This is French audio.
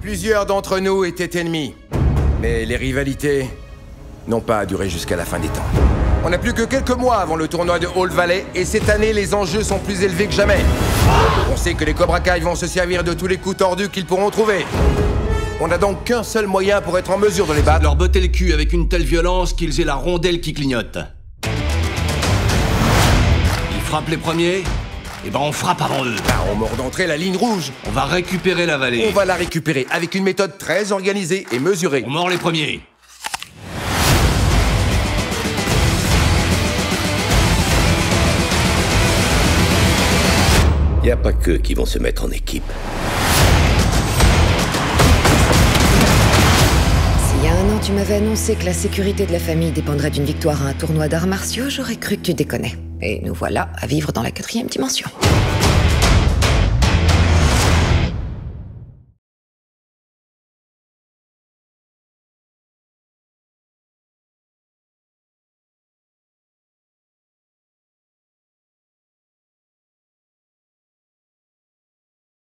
Plusieurs d'entre nous étaient ennemis. Mais les rivalités n'ont pas duré jusqu'à la fin des temps. On n'a plus que quelques mois avant le tournoi de Hall Valley et cette année, les enjeux sont plus élevés que jamais. On sait que les Cobra Kai vont se servir de tous les coups tordus qu'ils pourront trouver. On n'a donc qu'un seul moyen pour être en mesure de les battre. Leur botter le cul avec une telle violence qu'ils aient la rondelle qui clignote. Ils frappent les premiers, et ben on frappe avant eux. Ah, on mord d'entrée la ligne rouge. On va récupérer la vallée. On va la récupérer avec une méthode très organisée et mesurée. On mord les premiers. Y a pas qu'eux qui vont se mettre en équipe. S'il y a un an, tu m'avais annoncé que la sécurité de la famille dépendrait d'une victoire à un tournoi d'arts martiaux, j'aurais cru que tu déconnais. Et nous voilà à vivre dans la quatrième dimension.